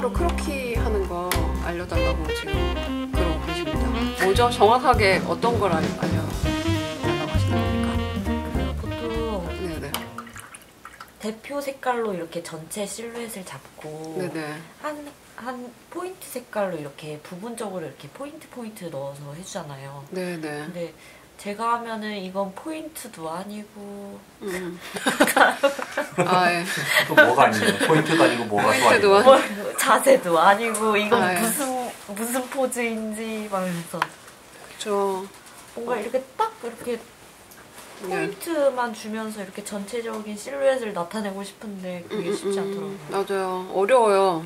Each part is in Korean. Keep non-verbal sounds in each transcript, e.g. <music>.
하나로 크로키 하는 거 알려달라고 지금 그러고 계십니다. 뭐죠? 정확하게 어떤 걸 알- 알려달라고 하시는 겁니까? 그 보통 네네. 대표 색깔로 이렇게 전체 실루엣을 잡고 네네. 한, 한 포인트 색깔로 이렇게 부분적으로 이렇게 포인트 포인트 넣어서 해주잖아요. 네네. 근데 제가 하면은 이건 포인트도 아니고 음. <laughs> 아, 예. 또 뭐가 아니에요? 포인트도 아니고 뭐가 또 포인트도 아니고. 뭐 자세도 아니고 이건 아, 예. 무슨 무슨 포즈인지 막면서 저, 뭔가 이렇게 딱 이렇게 네. 포인트만 주면서 이렇게 전체적인 실루엣을 나타내고 싶은데 그게 음, 쉽지 음, 않더라고요. 맞아요. 어려워요.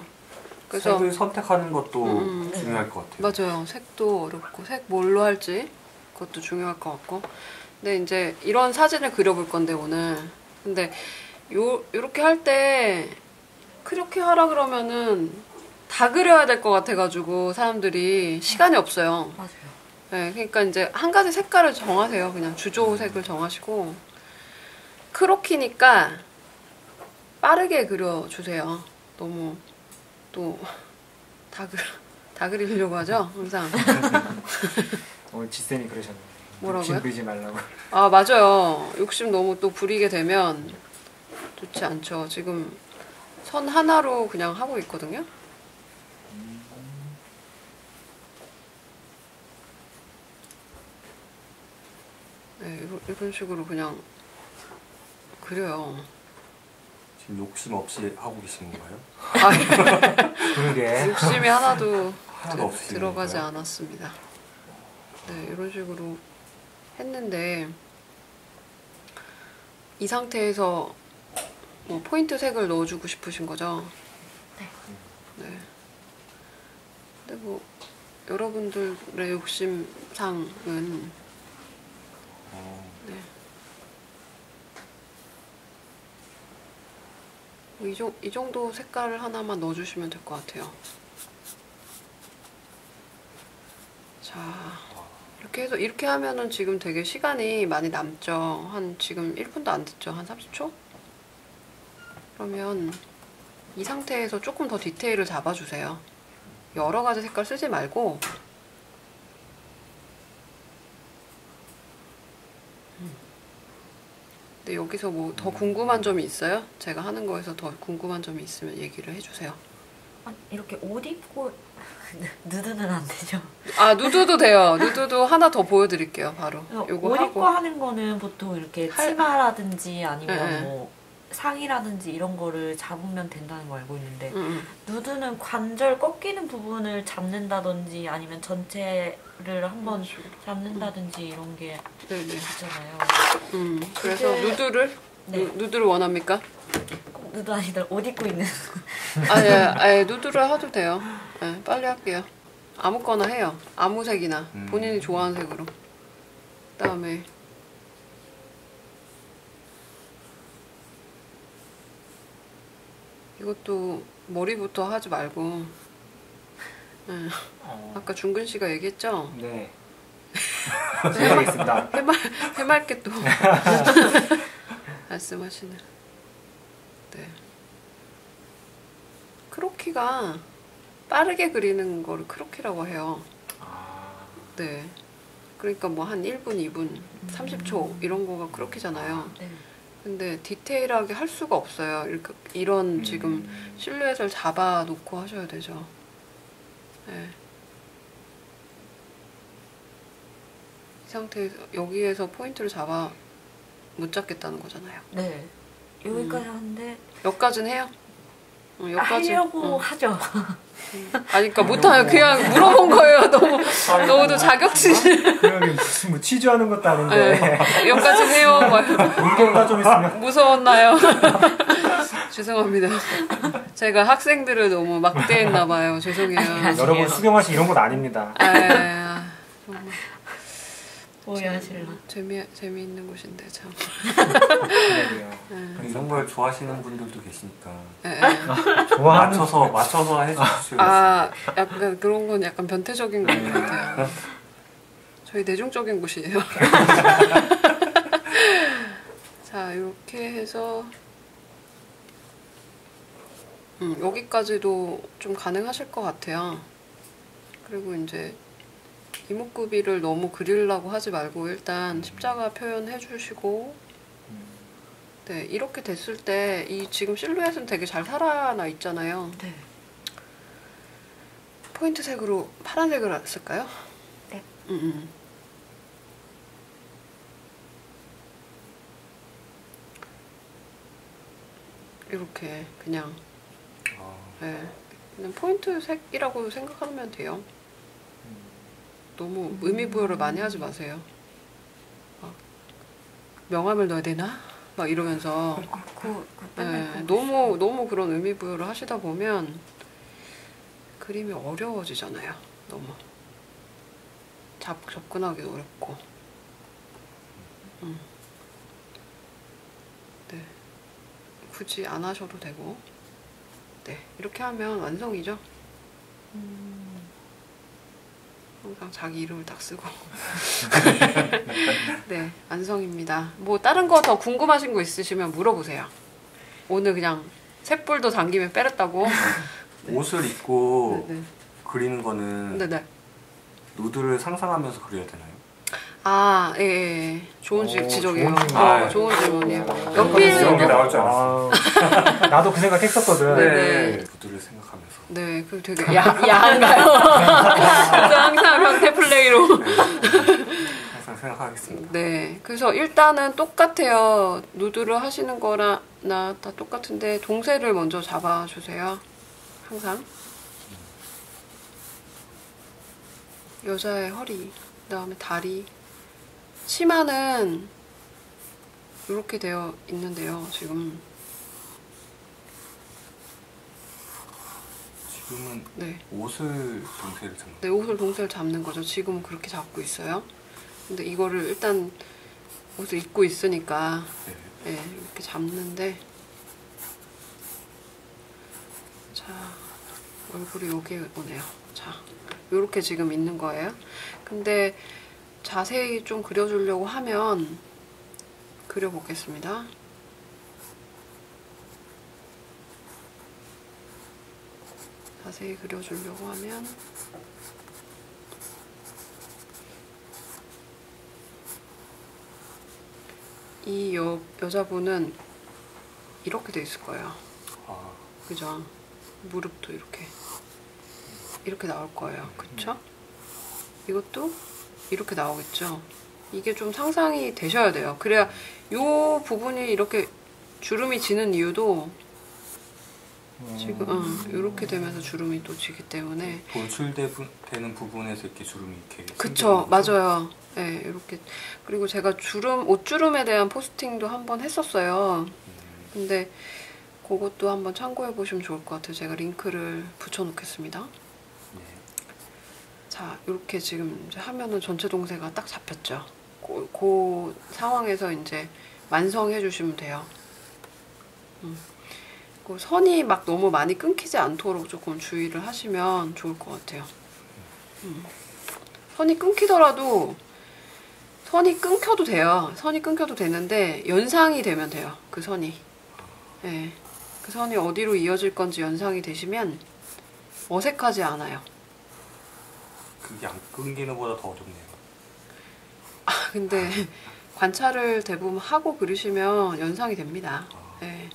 그래서, 색을 선택하는 것도 음, 음. 중요할 것 같아요. 맞아요. 색도 어렵고, 색 뭘로 할지 그것도 중요할 것 같고. 근데 이제 이런 사진을 그려볼 건데, 오늘. 근데 요, 요렇게 할 때, 그렇게 하라 그러면은 다 그려야 될 것 같아가지고, 사람들이 시간이 없어요. 맞아요. 네, 그러니까 이제 한 가지 색깔을 정하세요. 그냥 주조 색을 정하시고 크로키니까 빠르게 그려주세요. 너무 또 다 그려 다 그리려고 하죠, 항상. <laughs> 오늘 지쌤이 그러셨네요. 뭐라고요? 욕심 부리지 말라고. 아 맞아요. 욕심 너무 또 부리게 되면 좋지 않죠. 지금 선 하나로 그냥 하고 있거든요. 네, 이런, 이런 식으로 그냥 그려요. 지금 욕심 없이 하고 계시는 거예요? 아, <laughs> 그러게. 욕심이 하나도 하나도 들- 없으시는 들어가지 거예요? 않았습니다. 네, 이런 식으로 했는데 이 상태에서 뭐 포인트 색을 넣어주고 싶으신 거죠? 네. 네. 근데 뭐 여러분들의 욕심상은 어, 네. 뭐이 정- 이 정도 색깔을 하나만 넣어주시면 될 것 같아요. 자, 이렇게 해서 이렇게 하면은 지금 되게 시간이 많이 남죠. 한 지금 1분도 안 됐죠. 한 30초? 그러면 이 상태에서 조금 더 디테일을 잡아주세요. 여러 가지 색깔 쓰지 말고 근데 여기서 뭐 더 궁금한 점이 있어요? 제가 하는 거에서 더 궁금한 점이 있으면 얘기를 해주세요. 아, 이렇게 옷 입고 <laughs> 누드는 안 되죠. 아 누드도 돼요. 누드도 하나 더 보여드릴게요. 바로 요거 옷 하고 입고 하는 거는 보통 이렇게 할- 치마라든지 아니면 네, 네. 뭐 상의라든지 이런 거를 잡으면 된다는 거 알고 있는데 음, 음. 누드는 관절 꺾이는 부분을 잡는다든지 아니면 전체를 한번 그렇죠. 잡는다든지 이런 게 네네. 있잖아요. 음 그래서 그게- 누드를 네. 누, 누드를 원합니까? 꼭 누드 아니다 옷 입고 있는 아예 아예 누드를 해도 돼요. 네, 빨리 할게요. 아무거나 해요. 아무 색이나 음. 본인이 좋아하는 색으로. 그 다음에 이것도 머리부터 하지 말고. 네, 어, 아까 중근 씨가 얘기했죠. 네. <laughs> 해보겠습니다. 해말 해맑게 또 <laughs> 말씀하시는. 네. 크로키가 빠르게 그리는 거를 크로키라고 해요. 아, 네. 그러니까 뭐 한 1분, 2분, 30초 이런 거가 크로키잖아요. 네. 근데 디테일하게 할 수가 없어요. 이렇게 이런 지금 음, 실루엣을 잡아 놓고 하셔야 되죠. 네. 이 상태에서 여기에서 포인트를 잡아 못 잡겠다는 거잖아요. 네. 여기까지 하는데 여기까지는 해요. 어, 여기까지. 하려고 어. 하죠. 아니, 그러니까 못하면 그냥 물어본 거예요. 너무 너무도 자격지심. 무슨 뭐 취조하는 것도 아닌데 네. 여기까지 해요. 막 의견가 좀 있으면 무서웠나요? <laughs> 죄송합니다. 제가 학생들을 너무 막대했나 봐요. 죄송해요. 아니, 여러분 수경하시 이런 건 아닙니다. 아, 정말 오해하실라. 재미 재미있는 곳인데 참. 그러게요. 이런 걸 좋아하시는 분들도 계시니까 예, 예. 좋아하는 맞춰서 맞춰서 해주시고 아, 약간 그런 건 약간 변태적인 것 같아요. 저희 내중적인 곳이에요. <laughs> 자, 이렇게 해서 음, 여기까지도 좀 가능하실 것 같아요. 그리고 이제 이목구비를 너무 그리려고 하지 말고 일단 십자가 표현해 주시고 네 이렇게 됐을 때 이 지금 실루엣은 되게 잘 살아나 있잖아요. 네. 포인트 색으로 파란색을 쓸까요? 네. 음, 음. 이렇게 그냥 아, 네, 그냥 포인트 색이라고 생각하면 돼요. 너무 의미 부여를 많이 하지 마세요. 막 명암을 넣어야 되나? 막 이러면서 그, 그 네, 너무 너무 그런 의미 부여를 하시다 보면 그림이 어려워지잖아요. 너무 잡, 접근하기 어렵고. 음. 네, 굳이 안 하셔도 되고. 네, 이렇게 하면 완성이죠. 항상 자기 이름을 딱 쓰고. <laughs> 네, 완성입니다. 뭐 다른 거 더 궁금하신 거 있으시면 물어보세요. 오늘 그냥 셋불도 당기면 빼랬다고. 옷을 입고 네, 그리는 거는 네, 네. 누드를 상상하면서 그려야 되나요? 아, 예, 예. 좋은 오, 지, 지적이에요. 좋은 질문. 어, 아, 좋은 질문이에요. 이런 연필, 게 나올 줄 알았어. 나도 그 생각 했었거든. 네. 누드를 생각하면서 네, 그 되게 야, 야한가요? <laughs> 그래서 항상 형태 플레이로. 항상 생각하겠습니다. 네, 그래서 일단은 똑같아요. 누드를 하시는 거나 나 다 똑같은데 동세를 먼저 잡아주세요. 항상. 여자의 허리, 그 다음에 다리, 치마는 이렇게 되어 있는데요. 지금 지금은 네, 옷을 동세를 잡는 네 옷을 동세를 잡는 거죠. 지금은 그렇게 잡고 있어요. 근데 이거를 일단 옷을 입고 있으니까 네. 네, 이렇게 잡는데 자 얼굴이 여기 오네요. 자 이렇게 지금 있는 거예요. 근데 자세히 좀 그려주려고 하면 그려보겠습니다. 자세히 그려주려고 하면 이 여, 여자분은 이렇게 돼 있을 거예요. 아, 그죠? 무릎도 이렇게 이렇게 나올 거예요. 그쵸? 이것도 이렇게 나오겠죠? 이게 좀 상상이 되셔야 돼요. 그래야 요 부분이 이렇게 주름이 지는 이유도 지금 응, 이렇게 되면서 주름이 또 지기 때문에 돌출되는 부분에서 이렇게 주름이 이렇게 그쵸? 맞아요 네 이렇게 그리고 제가 주름 옷주름에 대한 포스팅도 한번 했었어요 음, 근데 그것도 한번 참고해 보시면 좋을 것 같아요 제가 링크를 붙여 놓겠습니다 네. 자 이렇게 지금 하면은 전체 동세가 딱 잡혔죠 그, 그 상황에서 이제 완성해 주시면 돼요 음. 그 선이 막 너무 많이 끊기지 않도록 조금 주의를 하시면 좋을 것 같아요 음. 선이 끊기더라도 선이 끊겨도 돼요. 선이 끊겨도 되는데 연상이 되면 돼요. 그 선이. 예. 그 선이 어디로 이어질 건지 연상이 되시면 어색하지 않아요. 그게 안 끊기는 보다 더 어렵네요. 아, 근데 <laughs> 관찰을 대부분 하고 그리시면 연상이 됩니다. 아, 예.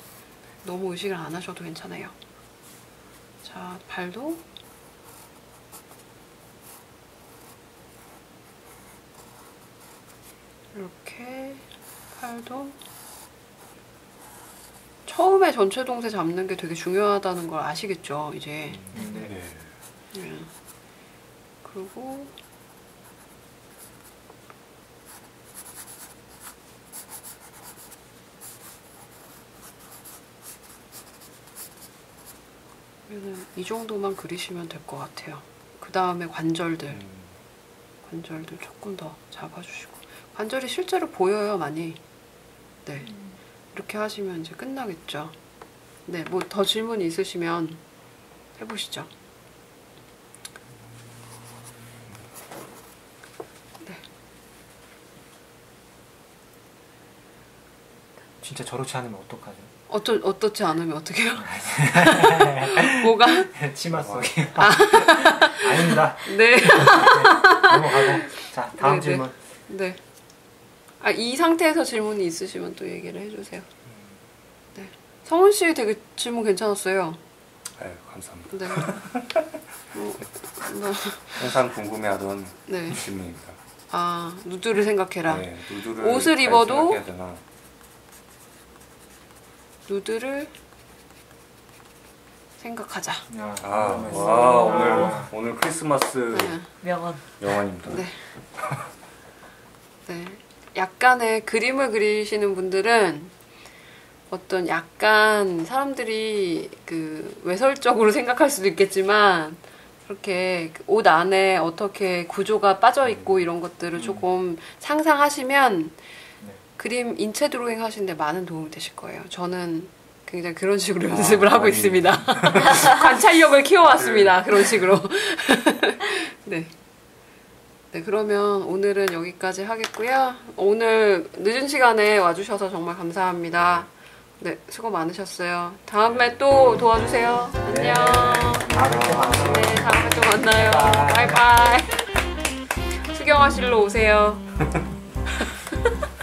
너무 의식을 안 하셔도 괜찮아요. 자, 발도 이렇게 팔도 처음에 전체 동세 잡는 게 되게 중요하다는 걸 아시겠죠, 이제. 네. 그리고 얘는 이 정도만 그리시면 될 것 같아요. 그 다음에 관절들, 음, 관절들 조금 더 잡아주시고 관절이 실제로 보여요, 많이. 네, 이렇게 하시면 이제 끝나겠죠. 네, 뭐 더 질문 있으시면 해보시죠. 진짜 저렇지 않으면 어떡하죠? 어쩌, 어떻지 않으면 어떡해요? <laughs> 뭐가? 치마 속에. <laughs> 아닙니다. 네. 넘어가고. 자, 다음 네, 네. 질문. 네. 아, 이 상태에서 질문이 있으시면 또 얘기를 해주세요. 네. 성훈 씨 되게 질문 괜찮았어요. 네, 감사합니다. 네. 어, 나, 항상 궁금해하던 네. 질문입니다. 아, 누드를 생각해라. 네, 누드를 옷을 잘 입어도- 생각해야 되나? 누드를 생각하자. 야, 아. 와 오늘 아. 오늘 크리스마스 네. 명언. 영화입니다. 네. 네. 약간의 그림을 그리시는 분들은 어떤 약간 사람들이 그 외설적으로 생각할 수도 있겠지만 그렇게 그옷 안에 어떻게 구조가 빠져 있고 이런 것들을 조금 상상하시면 네. 그림 인체 드로잉 하시는데 많은 도움이 되실 거예요. 저는 굉장히 그런 식으로 연습을 하고 많이. 있습니다. <laughs> 관찰력을 키워왔습니다. 그런 식으로. <laughs> 네. 네, 그러면 오늘은 여기까지 하겠고요. 오늘 늦은 시간에 와주셔서 정말 감사합니다. 네, 수고 많으셨어요. 다음에 또 도와주세요. 안녕. 다음에 또 만나요. 네, 다음에 또 만나요. 바이바이. 수경화실로 오세요. <laughs>